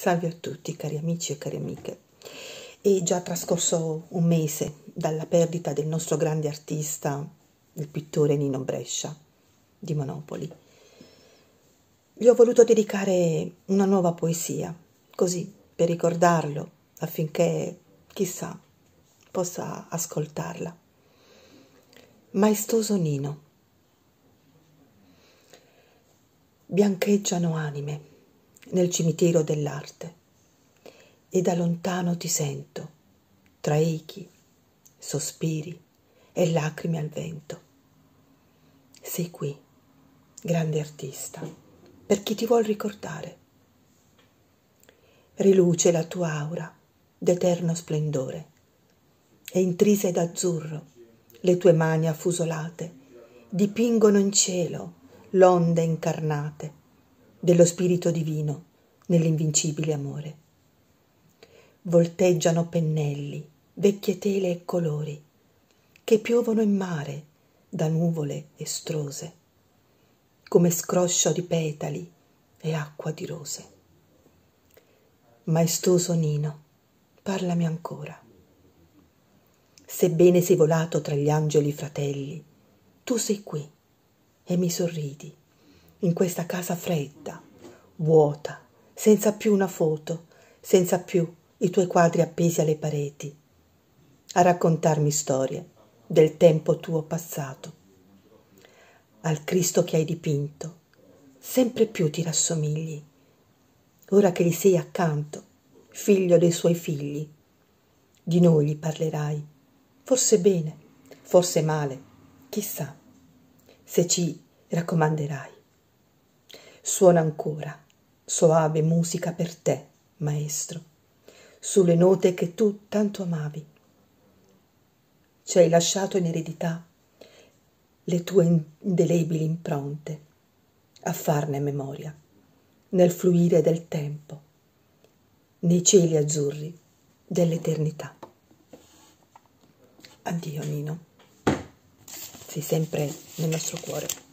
Salve a tutti cari amici e cari amiche. È già trascorso un mese dalla perdita del nostro grande artista, il pittore Nino Brescia di Monopoli. Gli ho voluto dedicare una nuova poesia, così per ricordarlo, affinché, chissà, possa ascoltarla. Maestoso Nino. Biancheggiano anime nel cimitero dell'arte e da lontano ti sento tra echi, sospiri e lacrime al vento. Sei qui, grande artista, per chi ti vuol ricordare. Riluce la tua aura d'eterno splendore e intrise d'azzurro le tue mani affusolate dipingono in cielo l'onde incarnate dello Spirito Divino nell'invincibile amore. Volteggiano pennelli, vecchie tele e colori, che piovono in mare da nuvole estrose, come scroscio di petali e acqua di rose. Maestoso Nino, parlami ancora. Sebbene sei volato tra gli angeli fratelli, tu sei qui e mi sorridi in questa casa fredda, vuota, senza più una foto, senza più i tuoi quadri appesi alle pareti, a raccontarmi storie del tempo tuo passato. Al Cristo che hai dipinto, sempre più ti rassomigli, ora che gli sei accanto, figlio dei suoi figli. Di noi gli parlerai, forse bene, forse male, chissà, se ci raccomanderai. Suona ancora soave musica per te, maestro, sulle note che tu tanto amavi. Ci hai lasciato in eredità le tue indelebili impronte a farne memoria nel fluire del tempo, nei cieli azzurri dell'eternità. Addio Nino, sei sempre nel nostro cuore.